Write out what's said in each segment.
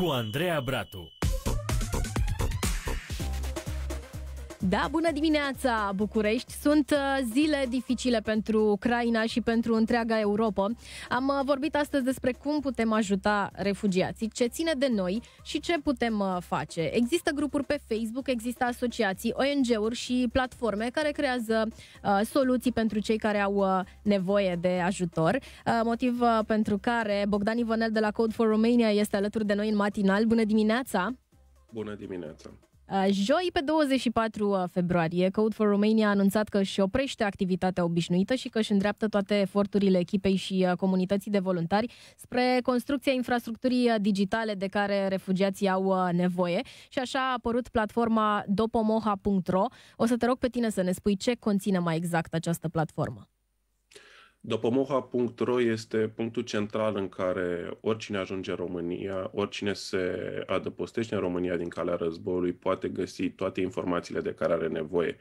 com André Abrato. Da, bună dimineața, București! Sunt uh, zile dificile pentru Ucraina și pentru întreaga Europa. Am uh, vorbit astăzi despre cum putem ajuta refugiații, ce ține de noi și ce putem uh, face. Există grupuri pe Facebook, există asociații, ONG-uri și platforme care creează uh, soluții pentru cei care au uh, nevoie de ajutor. Uh, motiv uh, pentru care Bogdan Ivănel de la Code for Romania este alături de noi în matinal. Bună dimineața! Bună dimineața! Uh, joi, pe 24 uh, februarie, Code for Romania a anunțat că își oprește activitatea obișnuită și că își îndreaptă toate eforturile echipei și uh, comunității de voluntari spre construcția infrastructurii digitale de care refugiații au nevoie. Și așa a apărut platforma dopomoha.ro. O să te rog pe tine să ne spui ce conține mai exact această platformă. Dopomoha.ro este punctul central în care oricine ajunge în România, oricine se adăpostește în România din calea războiului, poate găsi toate informațiile de care are nevoie.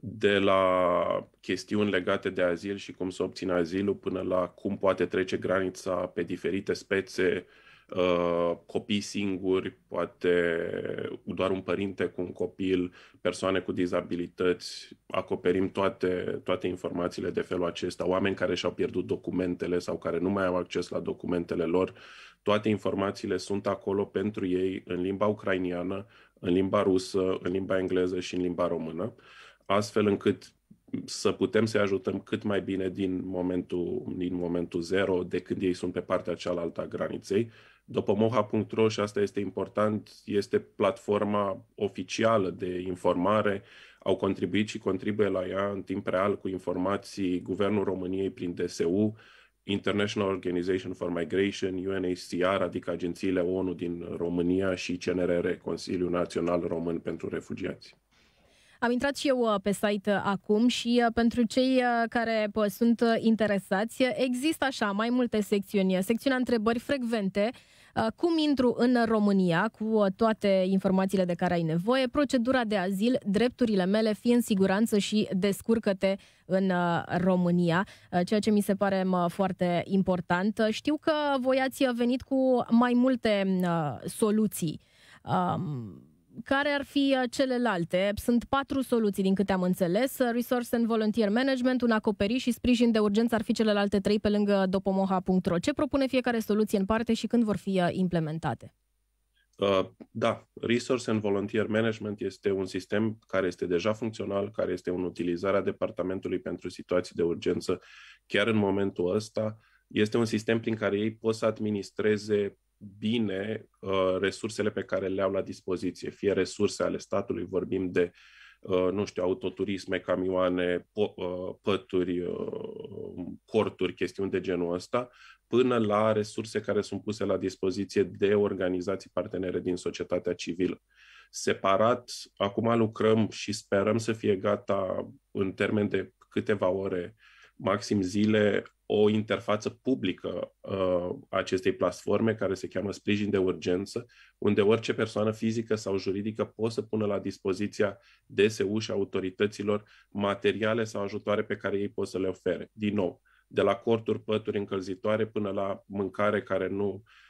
De la chestiuni legate de azil și cum să obțină azilul, până la cum poate trece granița pe diferite spețe Uh, copii singuri, poate doar un părinte cu un copil, persoane cu dizabilități, acoperim toate, toate informațiile de felul acesta, oameni care și-au pierdut documentele sau care nu mai au acces la documentele lor, toate informațiile sunt acolo pentru ei în limba ucrainiană, în limba rusă, în limba engleză și în limba română, astfel încât să putem să-i ajutăm cât mai bine din momentul, din momentul zero, de când ei sunt pe partea cealaltă a graniței, Dopomoha.ro, și asta este important, este platforma oficială de informare. Au contribuit și contribuie la ea în timp real cu informații Guvernul României prin DSU, International Organization for Migration, UNHCR, adică agențiile ONU din România și CNRR, Consiliul Național Român pentru Refugiați. Am intrat și eu uh, pe site uh, acum și uh, pentru cei care sunt interesați, există așa mai multe secțiuni. Secțiunea întrebări frecvente, cum intru în România cu toate informațiile de care ai nevoie, procedura de azil, drepturile mele, fie în siguranță și descurcă-te în România, ceea ce mi se pare foarte important. Știu că voi ați venit cu mai multe soluții. Um, care ar fi uh, celelalte? Sunt patru soluții din câte am înțeles. Uh, Resource and Volunteer Management, un acoperiș și sprijin de urgență ar fi celelalte trei pe lângă dopomoha.ro. Ce propune fiecare soluție în parte și când vor fi uh, implementate? Uh, da, Resource and Volunteer Management este un sistem care este deja funcțional, care este în utilizarea Departamentului pentru Situații de Urgență chiar în momentul ăsta. Este un sistem prin care ei pot să administreze bine uh, resursele pe care le au la dispoziție, fie resurse ale statului, vorbim de, uh, nu știu, autoturisme, camioane, po- uh, pături, uh, corturi, chestiuni de genul ăsta, până la resurse care sunt puse la dispoziție de organizații partenere din societatea civilă. Separat, acum lucrăm și sperăm să fie gata în termen de câteva ore, maxim zile, o interfață publică uh, acestei platforme care se cheamă Sprijin de Urgență, unde orice persoană fizică sau juridică poate să pună la dispoziția DSU și autorităților materiale sau ajutoare pe care ei pot să le ofere. Din nou, de la corturi, pături încălzitoare până la mâncare care nu Uh,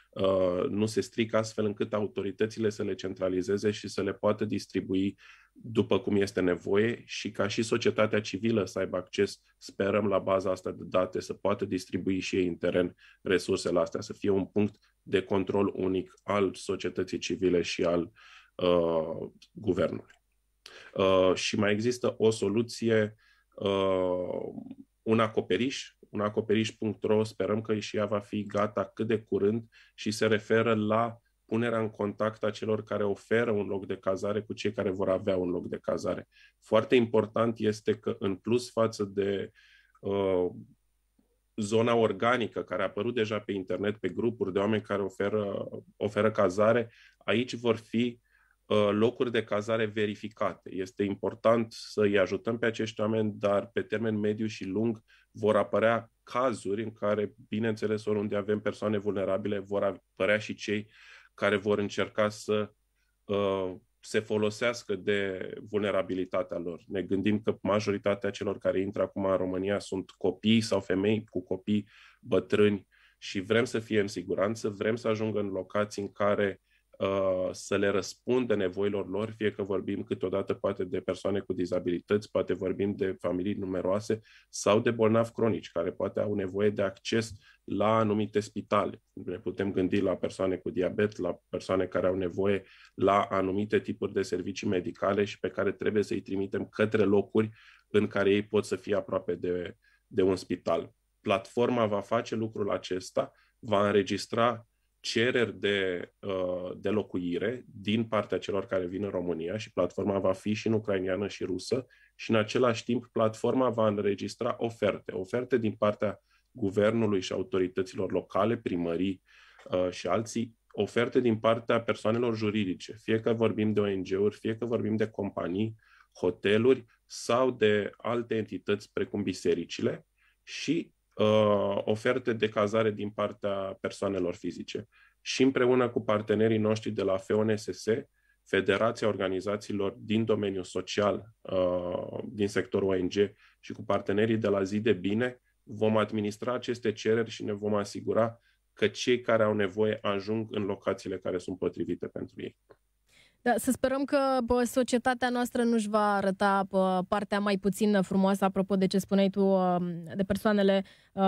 nu se strică astfel încât autoritățile să le centralizeze și să le poată distribui după cum este nevoie și ca și societatea civilă să aibă acces, sperăm la baza asta de date, să poată distribui și ei în teren resursele astea, să fie un punct de control unic al societății civile și al uh, guvernului. Uh, și mai există o soluție, uh, un acoperiș un acoperiș.ro, sperăm că și ea va fi gata cât de curând și se referă la punerea în contact a celor care oferă un loc de cazare cu cei care vor avea un loc de cazare. Foarte important este că, în plus față de uh, zona organică care a apărut deja pe internet, pe grupuri de oameni care oferă, oferă cazare, aici vor fi Uh, locuri de cazare verificate. Este important să îi ajutăm pe acești oameni, dar pe termen mediu și lung vor apărea cazuri în care, bineînțeles, oriunde avem persoane vulnerabile, vor apărea și cei care vor încerca să uh, se folosească de vulnerabilitatea lor. Ne gândim că majoritatea celor care intră acum în România sunt copii sau femei cu copii bătrâni și vrem să fie în siguranță, vrem să ajungă în locații în care uh, să le răspundă nevoilor lor, fie că vorbim câteodată poate de persoane cu dizabilități, poate vorbim de familii numeroase sau de bolnavi cronici care poate au nevoie de acces la anumite spitale. Ne putem gândi la persoane cu diabet, la persoane care au nevoie la anumite tipuri de servicii medicale și pe care trebuie să-i trimitem către locuri în care ei pot să fie aproape de, de un spital. Platforma va face lucrul acesta, va înregistra cereri de, uh, de locuire din partea celor care vin în România și platforma va fi și în ucrainiană și rusă și în același timp platforma va înregistra oferte, oferte din partea guvernului și autorităților locale, primării uh, și alții, oferte din partea persoanelor juridice, fie că vorbim de ONG-uri, fie că vorbim de companii, hoteluri sau de alte entități precum bisericile și uh, oferte de cazare din partea persoanelor fizice. Și împreună cu partenerii noștri de la FONSS, Federația Organizațiilor din domeniul social, uh, din sectorul ONG și cu partenerii de la Zi de Bine, vom administra aceste cereri și ne vom asigura că cei care au nevoie ajung în locațiile care sunt potrivite pentru ei. Da, să sperăm că bă, societatea noastră nu-și va arăta bă, partea mai puțin frumoasă, apropo de ce spuneai tu, de persoanele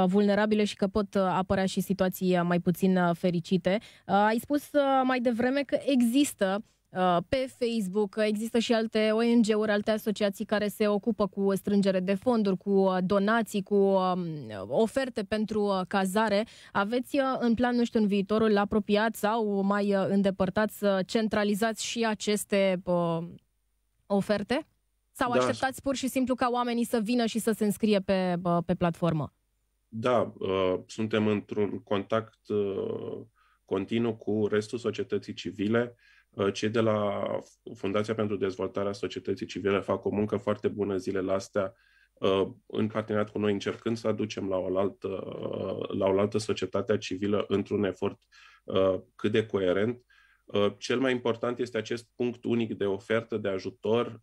vulnerabile și că pot apărea și situații mai puțin fericite. Ai spus mai devreme că există Uh, pe Facebook. Există și alte ONG-uri, alte asociații care se ocupă cu strângere de fonduri, cu uh, donații, cu um, oferte pentru uh, cazare. Aveți în plan, nu știu, în viitorul apropiat sau mai îndepărtat să centralizați și aceste oferte? Sau da. așteptați pur și simplu ca oamenii să vină și să se înscrie pe, pe platformă? Da, suntem într-un contact continuu cu restul societății civile. Uh, cei de la Fundația pentru Dezvoltarea Societății Civile fac o muncă foarte bună zilele astea uh, în parteneriat cu noi, încercând să aducem la o altă, uh, la o altă societate civilă într-un efort cât de coerent. Cel mai important este acest punct unic de ofertă de ajutor,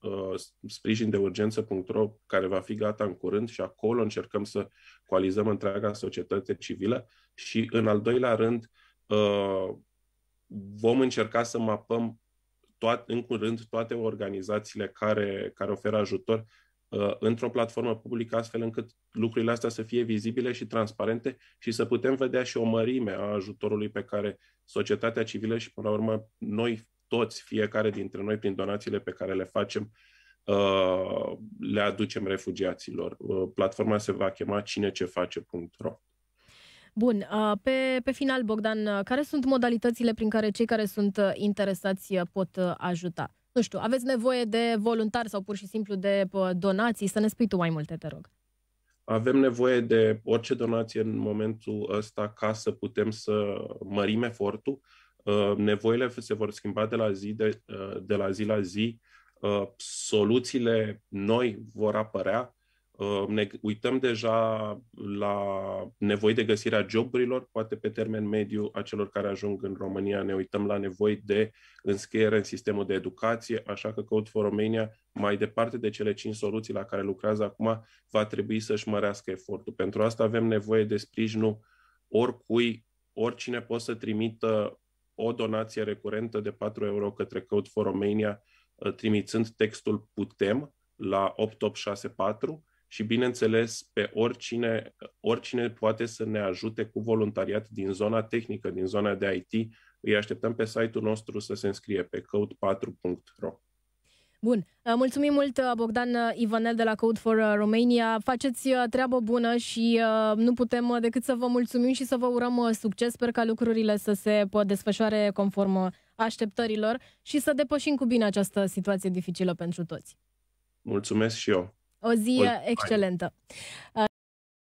sprijin de urgență.ro, care va fi gata în curând și acolo încercăm să coalizăm întreaga societate civilă și, în al doilea rând, vom încerca să mapăm toat, în curând toate organizațiile care, care oferă ajutor uh, într-o platformă publică, astfel încât lucrurile astea să fie vizibile și transparente și să putem vedea și o mărime a ajutorului pe care societatea civilă și, până la urmă, noi toți, fiecare dintre noi, prin donațiile pe care le facem, uh, le aducem refugiaților. Uh, platforma se va chema cineceface.ro. Bun, pe, pe final, Bogdan, care sunt modalitățile prin care cei care sunt uh, interesați uh, pot uh, ajuta? Nu știu, aveți nevoie de voluntari sau pur și simplu de donații? Să ne spui tu mai multe, te rog. Avem nevoie de orice donație în momentul ăsta ca să putem să mărim efortul. Nevoile se vor schimba de la zi, de, de la, zi la zi. Soluțiile noi vor apărea Uh, ne uităm deja la nevoi de găsirea joburilor, poate pe termen mediu a celor care ajung în România, ne uităm la nevoi de înscriere în sistemul de educație, așa că Code for Romania, mai departe de cele cinci soluții la care lucrează acum, va trebui să-și mărească efortul. Pentru asta avem nevoie de sprijinul oricui, oricine poate să trimită o donație recurentă de 4 euro către Code for Romania, uh, trimițând textul PUTEM la 8864 și, bineînțeles, pe oricine, oricine poate să ne ajute cu voluntariat din zona tehnică, din zona de IT, îi așteptăm pe site-ul nostru să se înscrie pe code4.ro. Bun. Uh, mulțumim mult, uh, Bogdan uh, Ivanel de la Code for Romania. Faceți treabă bună și nu putem decât să vă mulțumim și să vă urăm succes. Sper ca lucrurile să se desfășoare conform așteptărilor și să depășim cu bine această situație dificilă pentru toți. Mulțumesc și eu. O zi excelentă.